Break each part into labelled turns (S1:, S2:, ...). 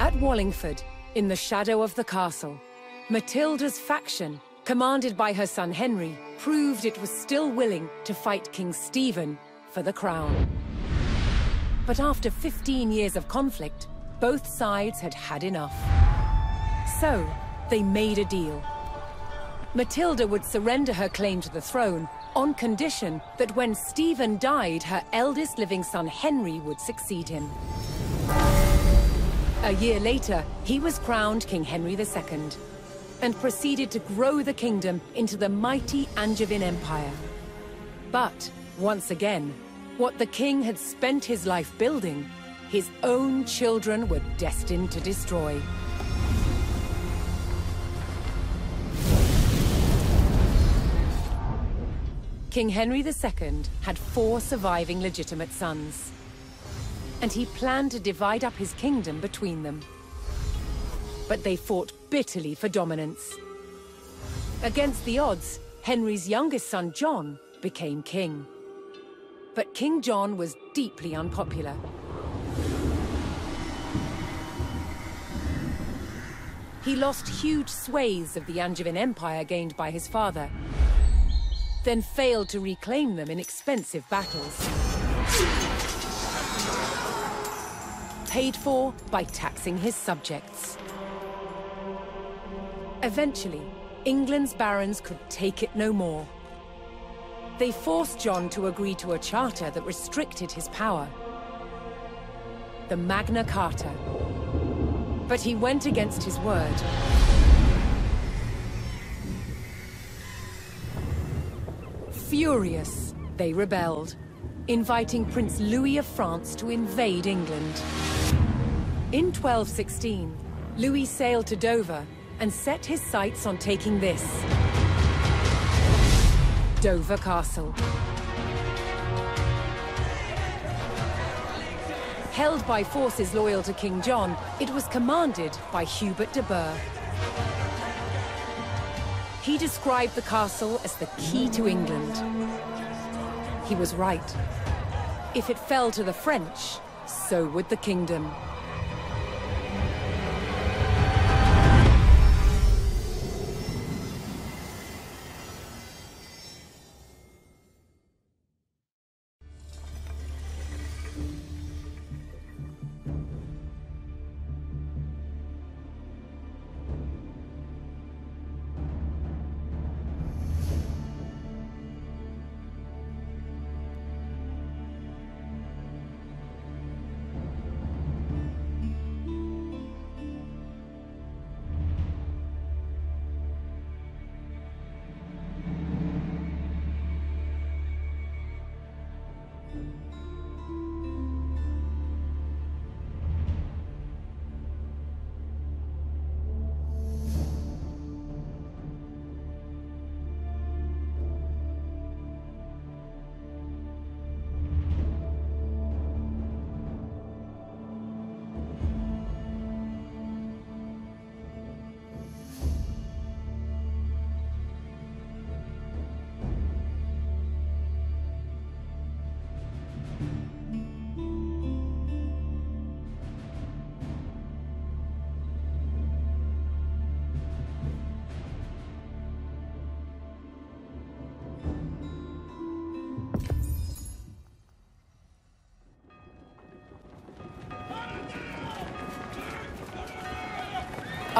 S1: At Wallingford, in the shadow of the castle, Matilda's faction, commanded by her son Henry, proved it was still willing to fight King Stephen for the crown. But after 15 years of conflict, both sides had had enough. So, they made a deal. Matilda would surrender her claim to the throne on condition that when Stephen died, her eldest living son Henry would succeed him. A year later, he was crowned King Henry II, and proceeded to grow the kingdom into the mighty Angevin Empire. But, once again, what the king had spent his life building, his own children were destined to destroy. King Henry II had four surviving legitimate sons and he planned to divide up his kingdom between them. But they fought bitterly for dominance. Against the odds, Henry's youngest son, John, became king. But King John was deeply unpopular. He lost huge swathes of the Angevin Empire gained by his father, then failed to reclaim them in expensive battles paid for by taxing his subjects. Eventually, England's barons could take it no more. They forced John to agree to a charter that restricted his power. The Magna Carta. But he went against his word. Furious, they rebelled, inviting Prince Louis of France to invade England. In 1216, Louis sailed to Dover and set his sights on taking this. Dover Castle. Held by forces loyal to King John, it was commanded by Hubert de Burgh. He described the castle as the key to England. He was right. If it fell to the French, so would the kingdom.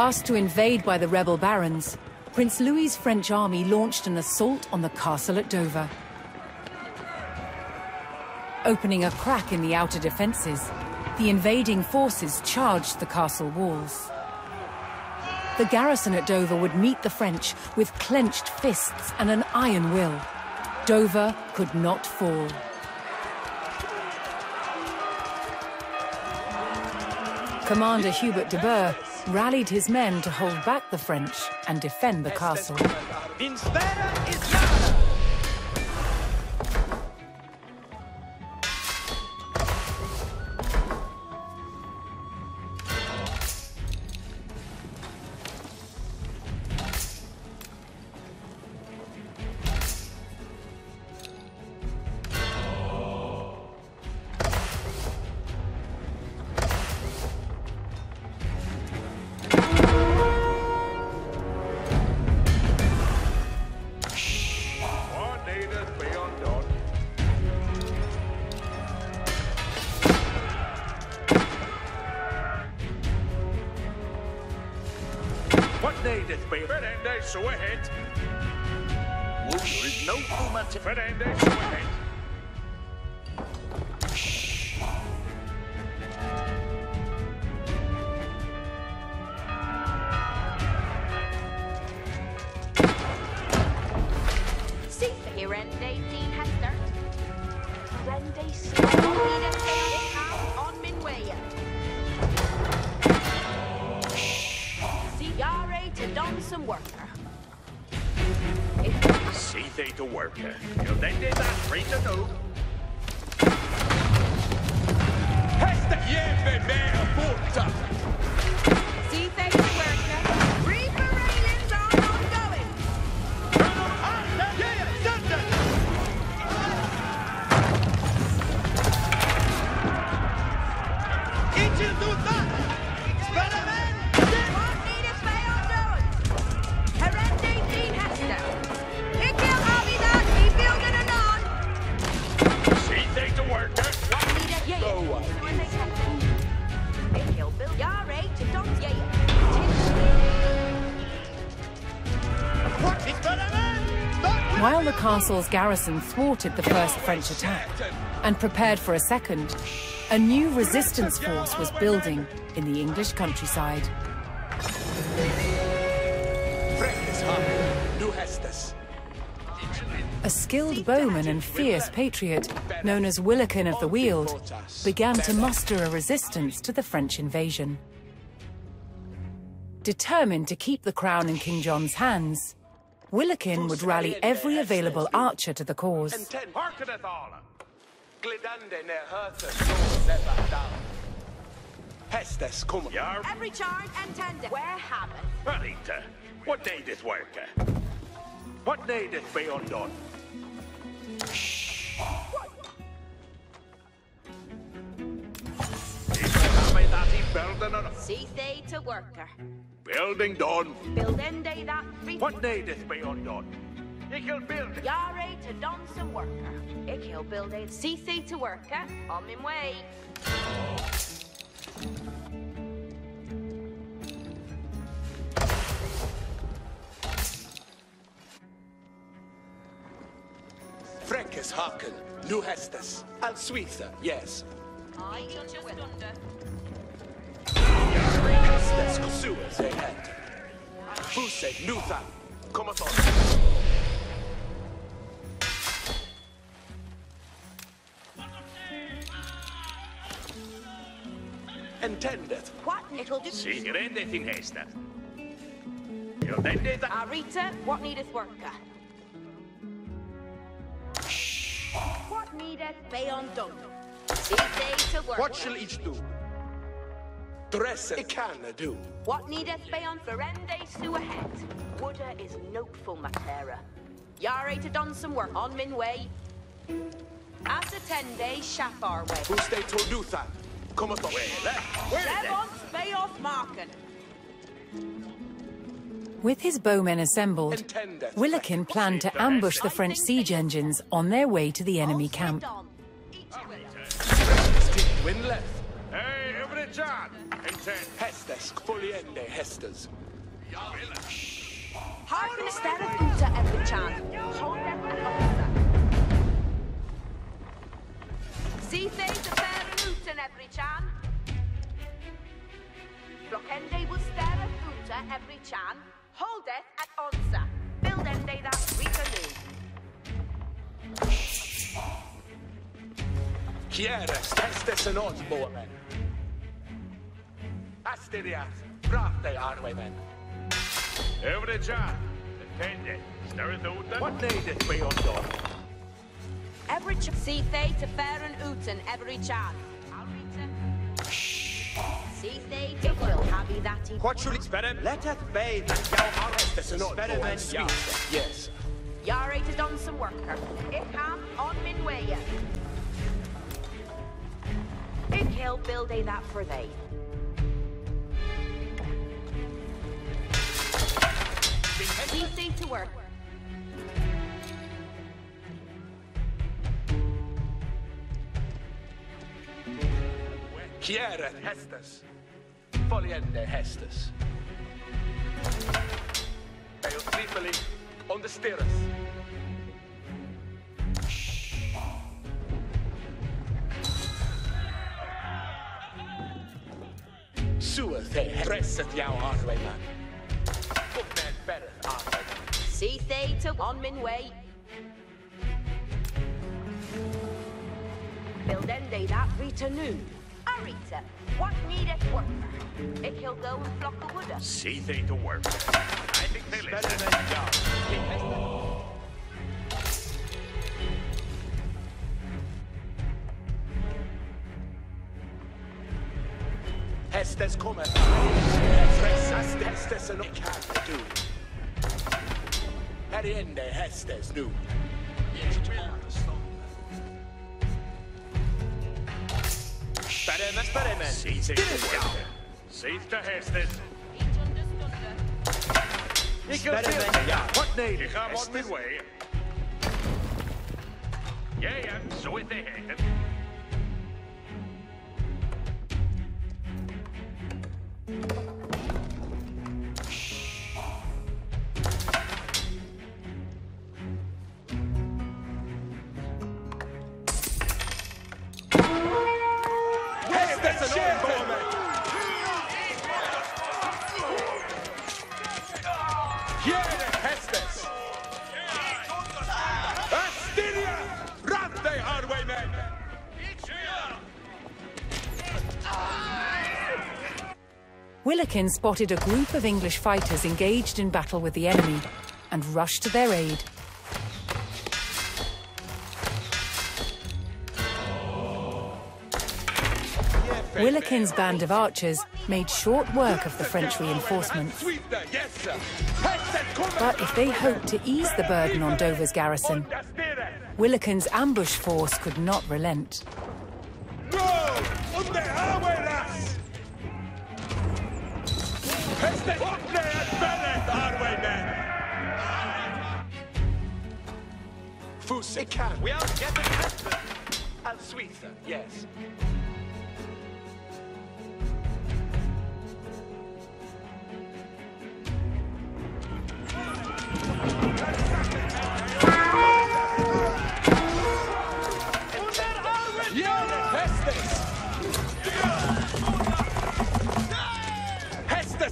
S1: Asked to invade by the rebel barons, Prince Louis's French army launched an assault on the castle at Dover. Opening a crack in the outer defences, the invading forces charged the castle walls. The garrison at Dover would meet the French with clenched fists and an iron will. Dover could not fall. Commander Hubert de Burgh rallied his men to hold back the French and defend the castle.
S2: Så ahead. There is no. Ferende, so ahead.
S1: Castle's garrison thwarted the first French attack and prepared for a second, a new resistance force was building in the English countryside. A skilled bowman and fierce patriot, known as Willikin of the Weald, began to muster a resistance to the French invasion. Determined to keep the crown in King John's hands, Willikin would rally every available archer to the cause.
S2: Harkeneth all.
S3: Glidande ne hörte så lever down. Hästes kommer.
S2: Yar,
S4: Every charge and tender. Where have it?
S2: Ralita. What needeth work? What needeth be undone? Even that he building on
S4: See they to worker.
S2: building done.
S4: Build day that free.
S2: What needeth be undone? Ye can build it.
S4: Yare to done some worker. Ik heel build it. See they to worker. On my way.
S3: Fräckes haken. Nu hästes. Allt svitha. Yes.
S4: I just under.
S3: Hästes suer sig het. Fuse nutha. Kommer så. Entendet.
S4: What it'll do.
S2: See, you're anything hasted. You'll then do that.
S4: Arita, what needeth worker? What needeth Bayon done? See they to worker.
S3: What shall each do? Dresse ikana do.
S4: What needeth Bayon Ferende Sue ahead? Wooder is noteful matera. Yare to done some work on min way. As attende Shafar way.
S3: Who stay to dutha. Kommer så.
S2: Well, eh, where is
S4: Devon spay off marken.
S1: With his bowmen assembled,
S3: Intended.
S1: Willikin planned to ambush the French siege engines on their way to the enemy camp.
S3: Stick left.
S2: Hey, every John.
S3: Hästes. Foliende hästes.
S4: Harken instead of Uta every chan. Hold them at See things the fair and Uta every chan. Blockende will stare at Uta every chan. Hold it at Onsa. Build ende that we canoe.
S3: Kieres. Hästes en oddsmåmen. Asterias. Brate arvemen.
S2: Every John. Attended. Stirreth out What needeth be undone?
S4: Every ch- See they to fair and Utan every chan. See they to will have that he
S3: What should experiment? Let us bathe and go on Hästes en oddsmåmen. Yes.
S4: Yare to done some worker. Ik ham on min way. Ik heel build that for they. See they to work.
S3: Kieres hästes. Foliende hästes. Tripoli, on the stairs. Sewer they presset jou
S4: See they to on min way. Build ende that Rita noon. Arita, what needeth work? Ik he'll go and flock a wooder.
S2: See they to work. I think they listen.
S3: Hästes kommer. Frälsas hästes en kan du. Ände hästes nu. Späremen, späremen.
S2: See they to work. Save the hasted.
S3: Späremen, ja. What need?
S2: Ik ga hem on mijn way. Ja, ja, er zo is de heten.
S3: Hästes
S1: Willikin spotted a group of English fighters engaged in battle with the enemy and rushed to their aid. Willikin's band of archers made short work of the French reinforcements. But if they hoped to ease the burden on Dover's garrison, Willikin's ambush force could not relent.
S3: Fusse kan. We are getting. I'll sweep yes.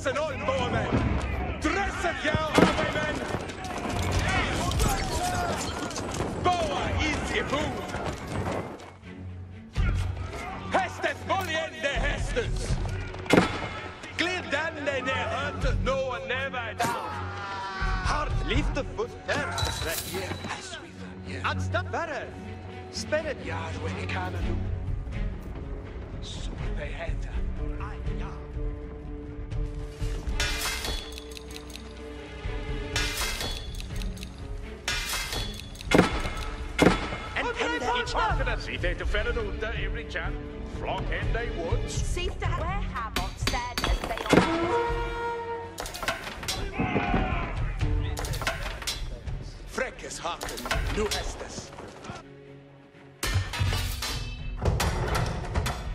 S3: Dress it 30 jaar man. Boer is geboren! Hästes voljende hästes! Glidande ner höntet någon näverdag! Hart lyfte fötter, reagerar svinn. Anstappare! Spännet! Jag är inte nu. Solveig heter
S2: See they to fell it under every chap. Flock in they woods.
S4: See to where have on stead as they on.
S3: Fräckes haken, nu hästes.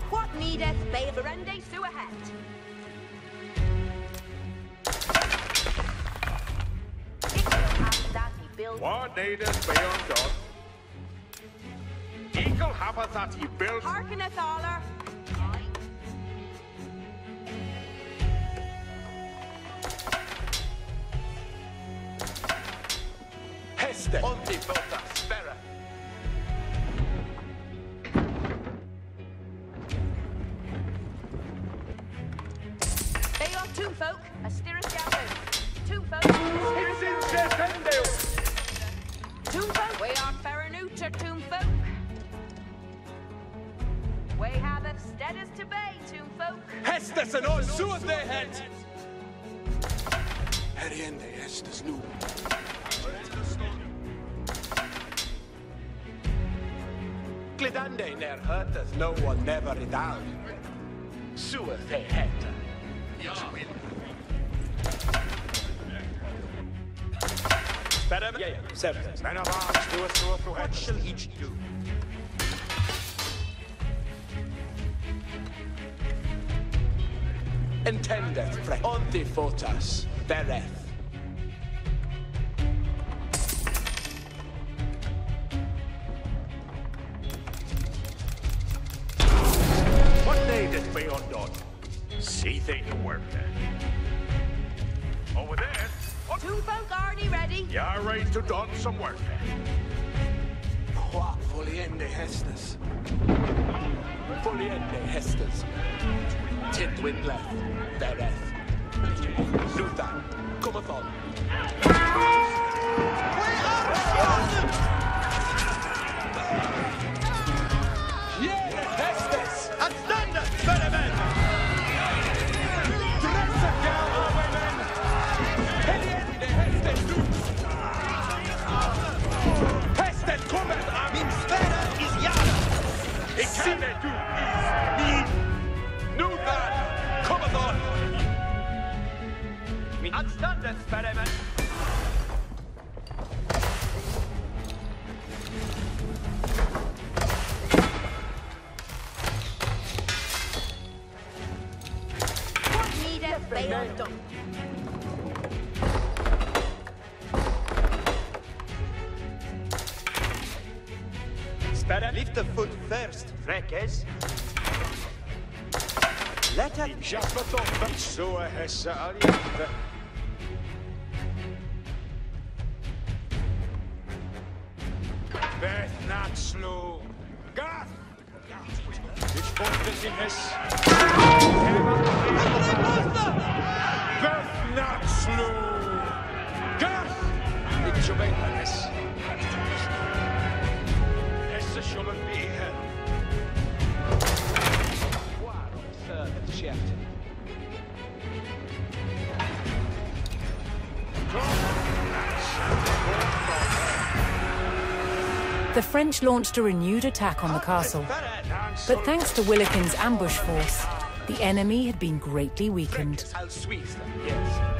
S4: What needeth Beverende sue ahead? Ik will have that he build
S2: What needeth be undone? Eagle have that he built.
S4: Harkeneth aller.
S3: Häste, ontifota, spärra.
S4: They
S3: Entendeth, Fre. Ontifotas, bereth.
S4: Needeth they undone?
S3: Sperre, lift the foot first, fräckes. Let it...
S2: Just but så är hessa
S1: French launched a renewed attack on the castle. But thanks to Willikin's ambush force, the enemy had been greatly weakened.
S3: Yes.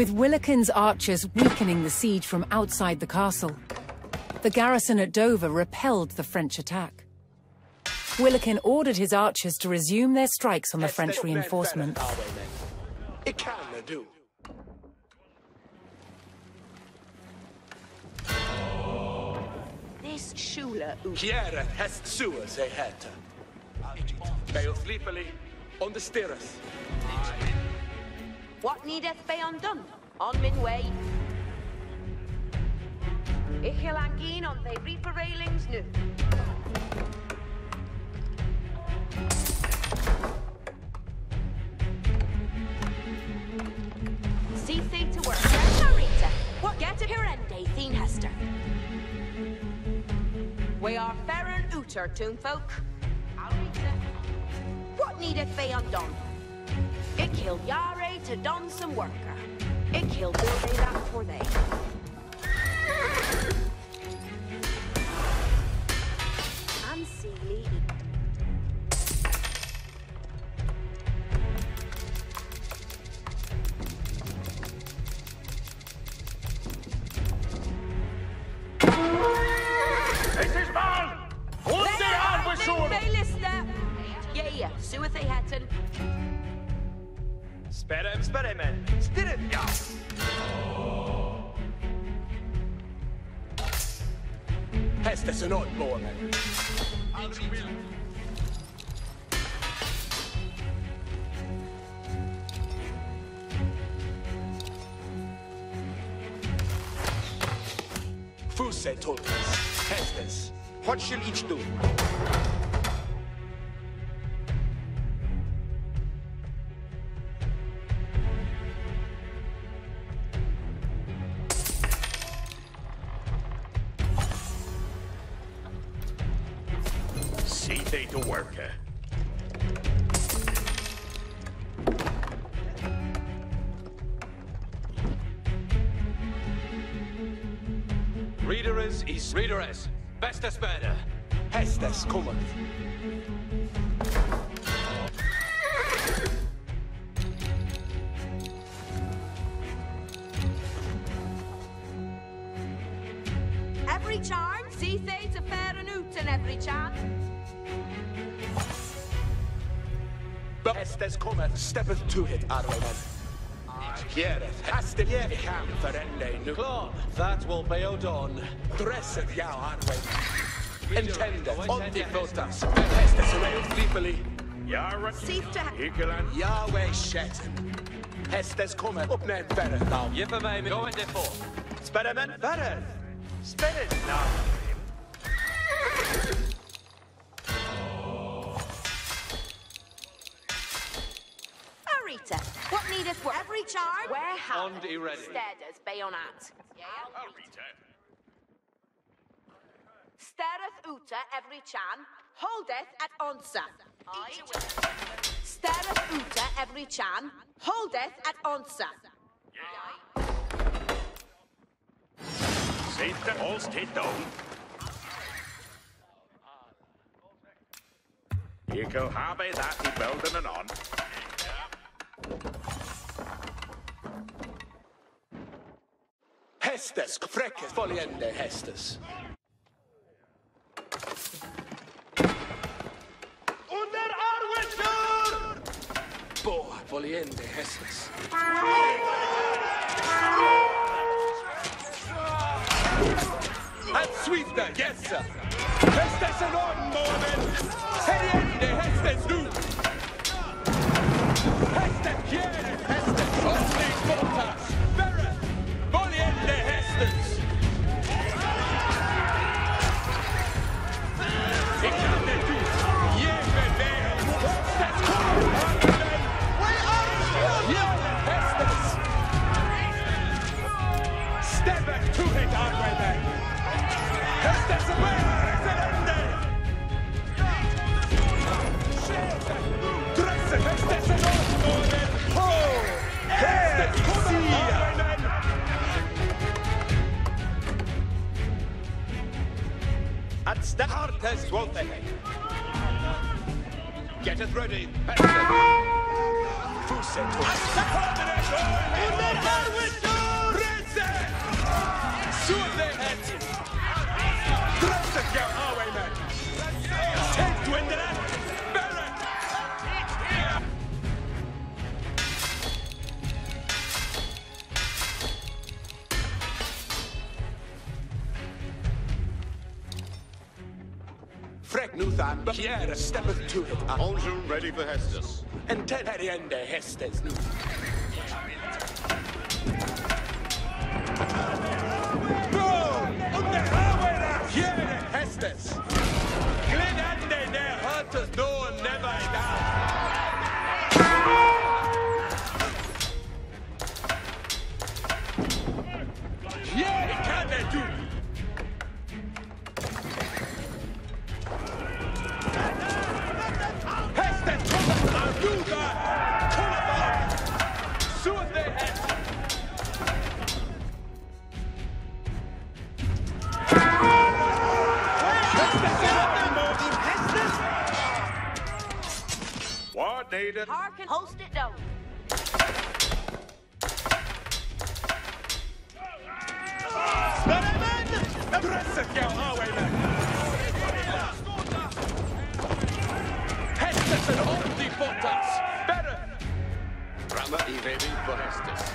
S1: With Willikin's archers weakening the siege from outside the castle, the garrison at Dover repelled the French attack. Willikin ordered his archers to resume their strikes on the French reinforcements.
S3: It can do.
S4: This Shula oot.
S3: Kjære hestsuer, seg hette. Beil slipelig, on the stirreth.
S4: What needeth be undone? On min way. Heel angeen on they reaper railings nu. See thee to work. Marita, what get end day, Theen Hester? We are fair and ooter, toonfolk. Alrita, what needeth be undone? It killed Yare to don some worker. It killed they that for they. Yeah, yeah. Sue if they hadn't.
S3: Sperre, sperre, men. Stirret, ja. Hestes en oddmålen. Fuse tolkas. Hestes. Hodgel each do. Hestes kommer. Steppeth to it, Arwemen. Gereth, haste je kan förända nu.
S5: Klar, that will be done.
S3: Dresset jag Arwemen. Intende, onti fotas. Hestes reo flipeli.
S2: Yara. Ikelan.
S3: Yahweh shetten. Hestes kommer. Öppna en färre now.
S5: Ge för mig, gå inte på.
S3: Spärremen, färre. Spärret now.
S4: Needeth work? Every charm, where have
S5: And he ready.
S4: Steaders bayonet.
S2: Arita.
S4: Stareth uta every chan, holdeth at onsa. Stareth uta every chan, holdeth at onsa.
S2: Sitte oss till dem. Iko habe that i building and on.
S3: Hestes, fräckes, följande Hestes.
S2: Under Arwinsur!
S3: Bo, följande Hestes. Att svifta, gässa! Hestes en ommånen! Följande Hestes nu! Hestes, fjärde Hestes! Ordning bortas! Startes Wolfenheim. Get us ready. Fuset. Under Arwinsur! Rese! Suotehet! Dresset ja Arwemen! Tänk Nu than, Pierre steppeth to it.
S2: Onjun ready for Hestus.
S3: En ten
S2: Ramma i ready for Hestus.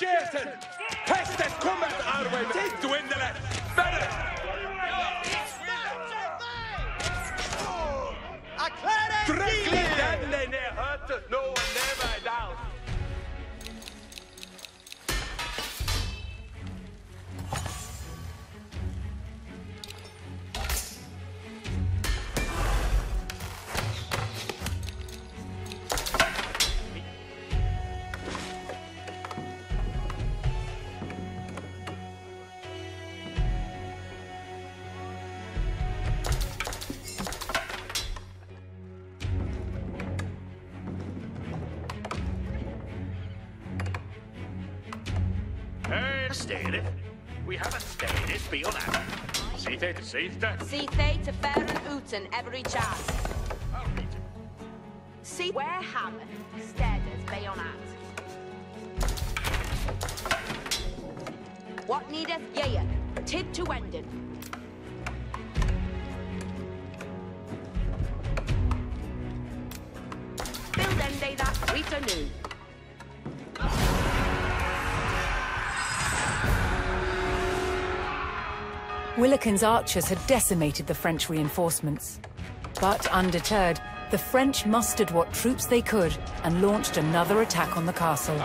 S3: Wave and Scherten! Pestet kommer arven! Tid dwindelen! Better!
S2: See it. See
S4: they to Baron Uten every chance.
S2: I'll read it.
S4: See where Hammond stead as bayonet. What needeth yea, tid to wenden.
S1: Willikin's archers had decimated the French reinforcements. But undeterred, the French mustered what troops they could and launched another attack on the castle.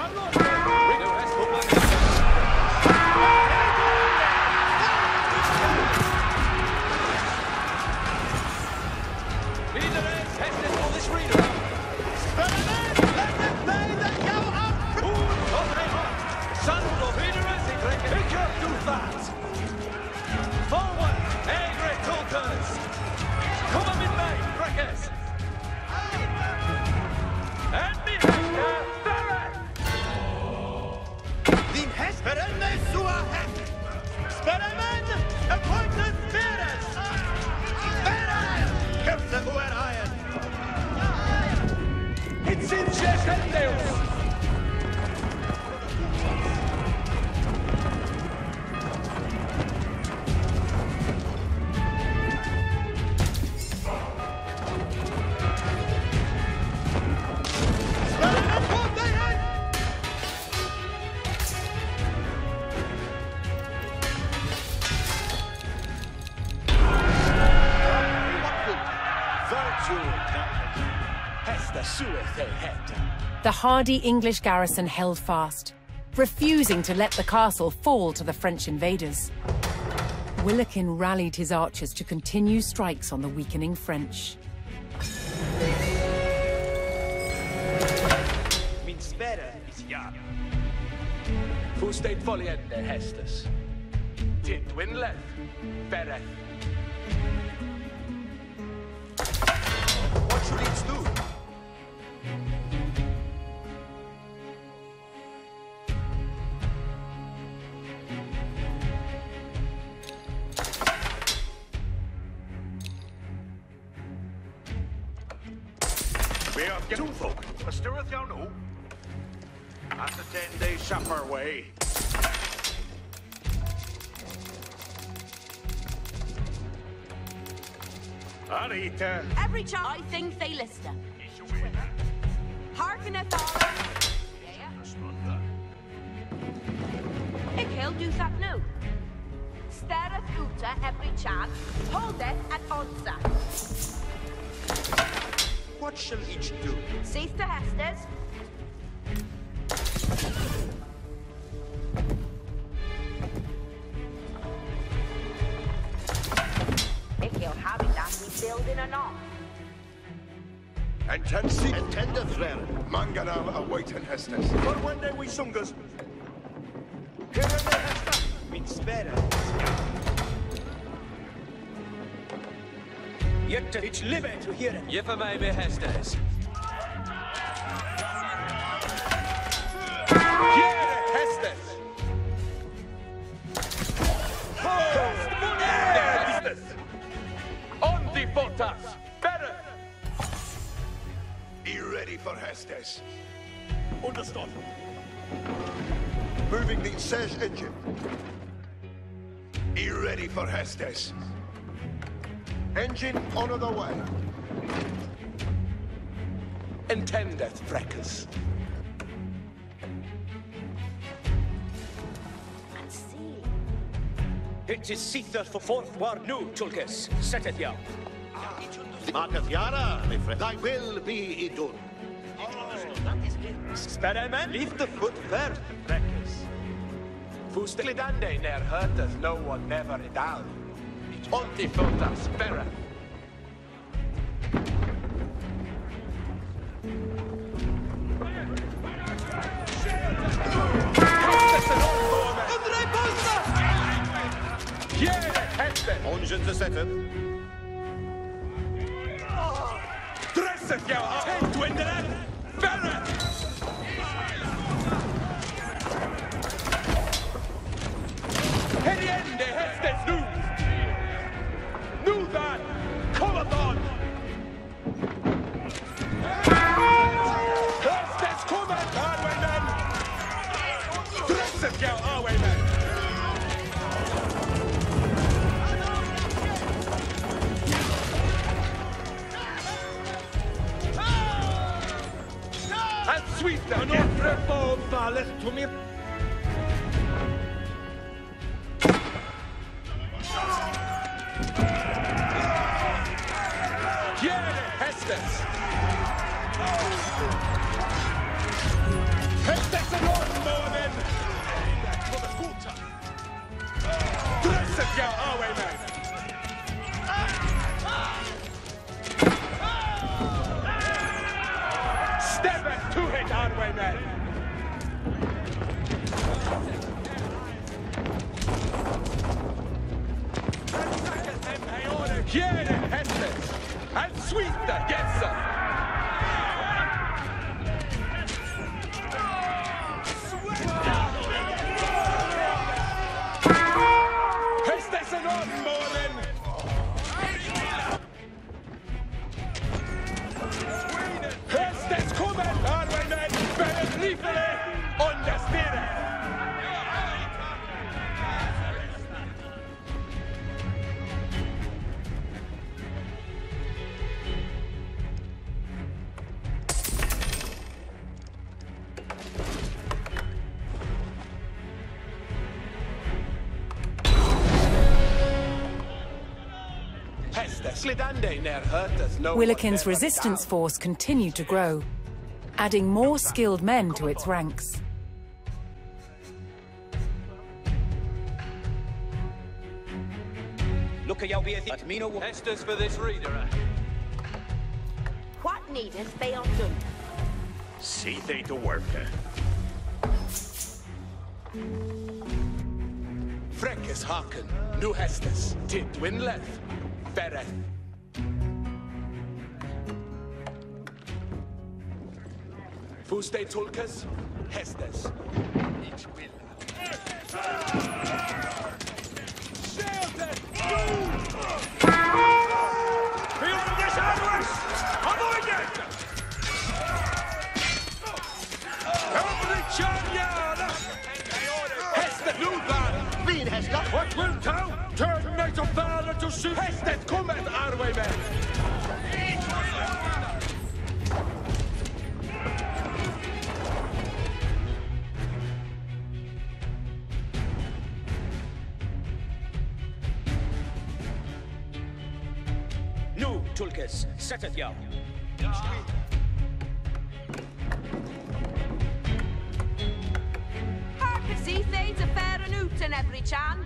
S1: Hardy English garrison held fast, refusing to let the castle fall to the French invaders. Willikin rallied his archers to continue strikes on the weakening French.
S3: Min spärre is jan. Fusteit foliente hestes. Tint winleth. Bereth. What should it do?
S2: Arita.
S4: Every child I think they list them. Hearkeneth all. Hestes.
S2: For one day we sungas.
S3: Min spärre
S6: Jette, ich live to hear it.
S5: Ge för mig med
S7: Engine on the way.
S3: Intendeth, Freckers.
S4: And see.
S6: It is Seether for fourth war new, Tulkes. Setteth ya.
S8: Marketh Yara, my friend. Thy will be done.
S3: Sperremen, leave the foot first, Freckers. Fustelidande ner hurteth no one never i down. Onti fota sperre.
S8: Engines are set up.
S3: Dresseth jou! Verre! Ballet Chiede Hestes! And sweep the Getzer! Hestes
S1: Willikin's resistance
S3: down.
S1: force continued to grow, adding more skilled men to its ranks.
S6: Look at you be at me no
S3: Estes for this reader. eh?
S4: What needeth they undone?
S2: See they to work.
S3: Freckes haken, nu Hestes, tid Winleth, Bereth. Fuste Tulkes, Hestes. Each will. Hestet Nordland! What will town? Turn night of valor to shoot! Hästet kommer, Arwayman!
S6: Nu, Tulkes. Setteth ya.
S4: See they to fair and oot and every chan.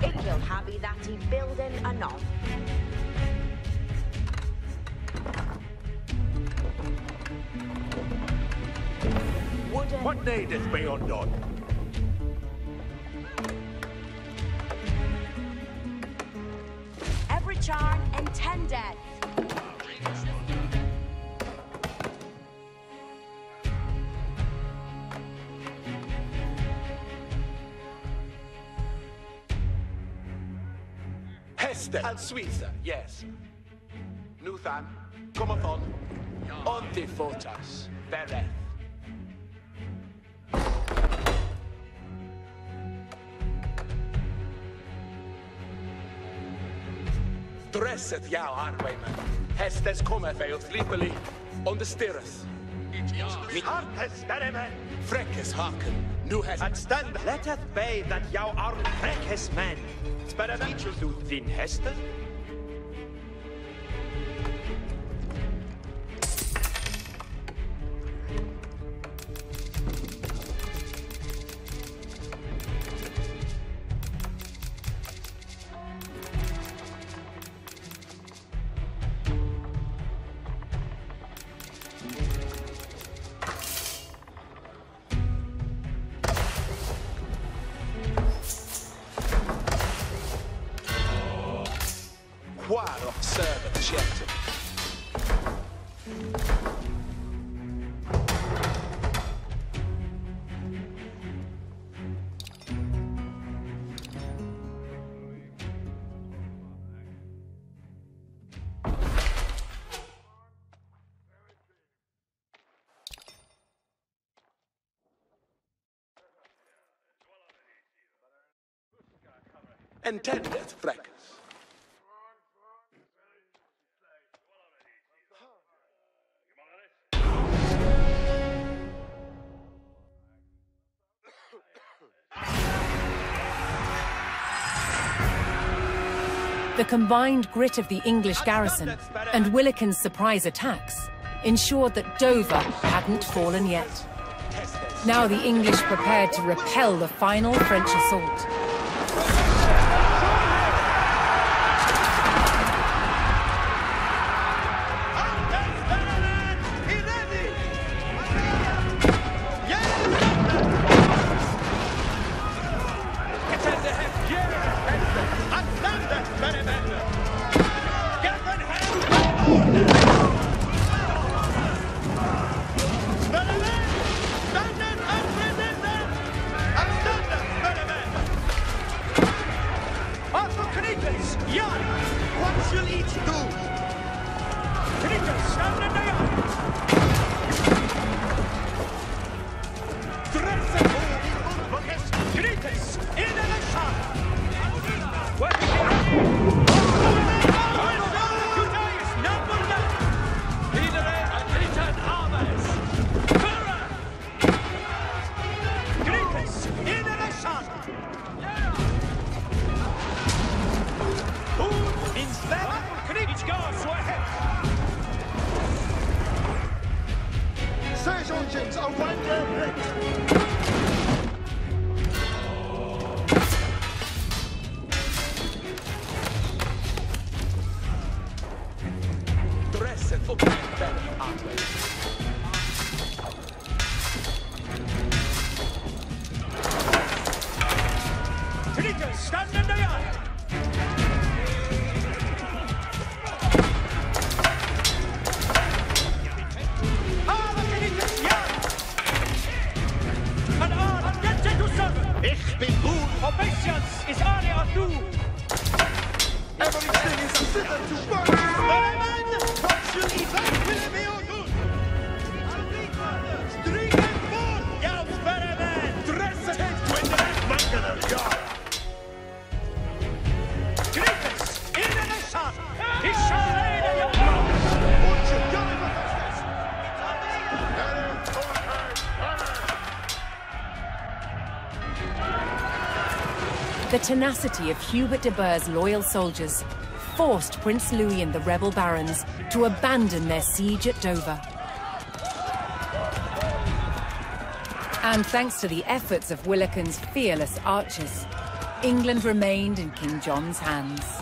S4: It will happy that he building anon. Wooden
S2: What needeth be undone?
S4: every charn intended.
S3: Hester. Al Suiza, yes. Nuthan, Comathon, Ontifotas, Bereth. Dressed thou, Arwayman. Hestes och slipeli. On the.
S9: Mitt hartes beremen.
S3: Freckes haken. Nu has
S10: At stand, Let us be that jou are freckes men.
S9: Speremen.
S10: Du din hester?
S3: Quaro servant shelter. Intendeth
S11: combined grit of the English garrison and Willikin's surprise attacks ensured that Dover hadn't fallen yet. Now the English prepared to repel the final French assault. Tenacity of Hubert de Burgh's loyal soldiers forced Prince Louis and the rebel barons to abandon their siege at Dover. And thanks to the efforts of Willikin's fearless archers, England remained in King John's hands.